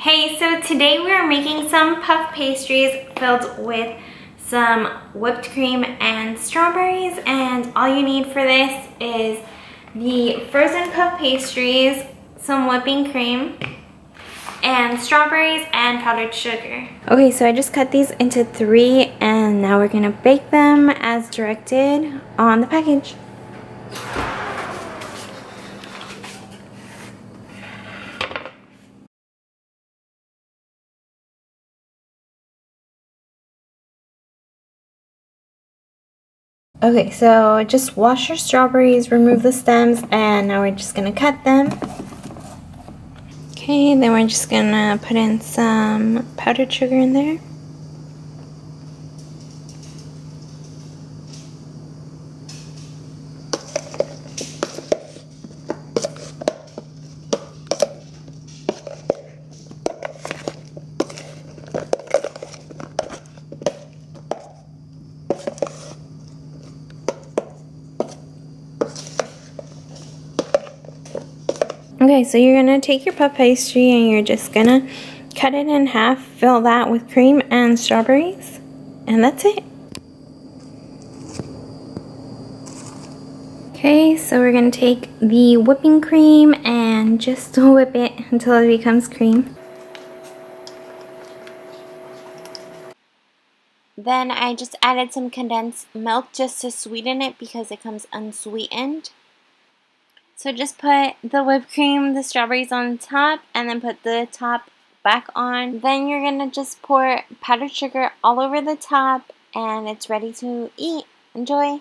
Hey, so today we are making some puff pastries filled with some whipped cream and strawberries and all you need for this is the frozen puff pastries, some whipping cream, and strawberries and powdered sugar. Okay, so I just cut these into three and now we're gonna bake them as directed on the package. Okay, so just wash your strawberries, remove the stems, and now we're just gonna cut them. Okay, then we're just gonna put in some powdered sugar in there. Okay, so you're going to take your puff pastry and you're just going to cut it in half, fill that with cream and strawberries, and that's it. Okay, so we're going to take the whipping cream and just whip it until it becomes cream. Then I just added some condensed milk just to sweeten it because it comes unsweetened. So just put the whipped cream, the strawberries on top, and then put the top back on. Then you're going to just pour powdered sugar all over the top, and it's ready to eat. Enjoy!